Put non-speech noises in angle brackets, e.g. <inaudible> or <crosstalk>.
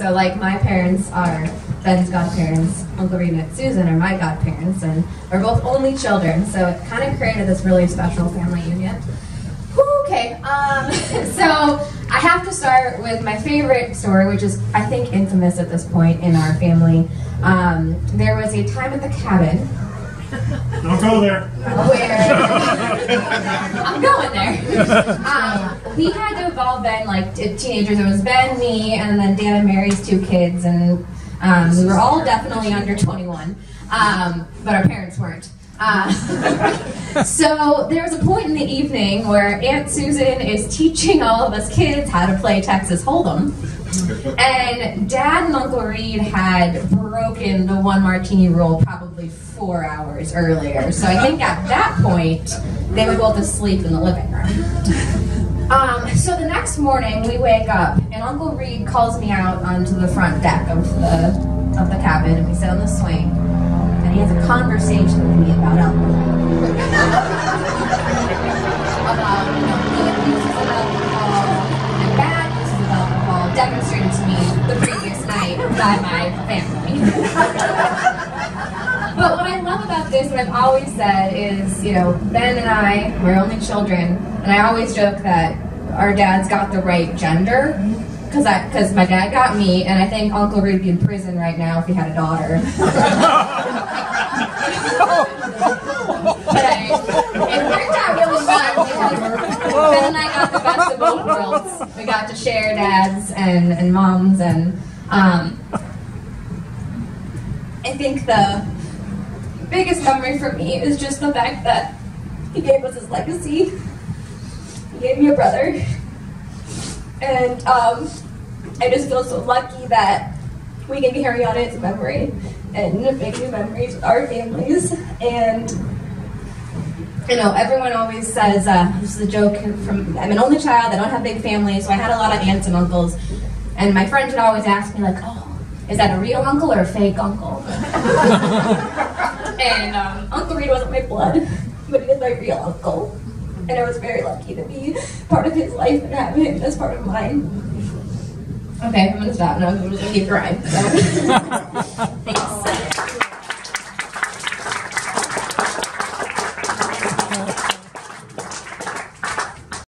So, like, my parents are Ben's godparents, Uncle Reed and Susan are my godparents, and we're both only children. So it kind of created this really special family union. Okay, um, <laughs> so I have to start with my favorite story, which is, I think, infamous at this point in our family. Um, there was a time at the cabin Don't go there. I'm going there. Um, we had to have all Ben like teenagers. It was Ben, me, and then Dan and Mary's two kids, and um, we were all definitely under 21, um, but our parents weren't. Uh, <laughs> so there was a point in the evening where Aunt Susan is teaching all of us kids how to play Texas Hold'em. And Dad and Uncle Reed had broken the one martini rule probably four hours earlier. So I think at that point, they were both asleep in the living room. Um, so the next morning, we wake up, and Uncle Reed calls me out onto the front deck of the of the cabin, and we sit on the swing, and he has a conversation with me about alcohol. By my family. <laughs> but what I love about this, what I've always said is, you know, Ben and I, we're only children, and I always joke that our dads got the right gender. Because I, because my dad got me, and I think Uncle would be in prison right now if he had a daughter. <laughs> it worked out really well because Ben and I got the best of both worlds. We got to share dads and, and moms, and um, I think the biggest memory for me is just the fact that he gave us his legacy. He gave me a brother. And um, I just feel so lucky that we can carry on his memory and make new memories with our families. And you know, everyone always says uh, this is a joke from I'm an only child. I don't have big families, so I had a lot of aunts and uncles. And my friends would always ask me like, "Oh, is that a real uncle or a fake uncle?" <laughs> and um, Uncle Reed wasn't my blood, but he was my real uncle. And I was very lucky to be part of his life and have him as part of mine. Okay, I'm gonna stop now. I'm gonna keep crying. <laughs> So.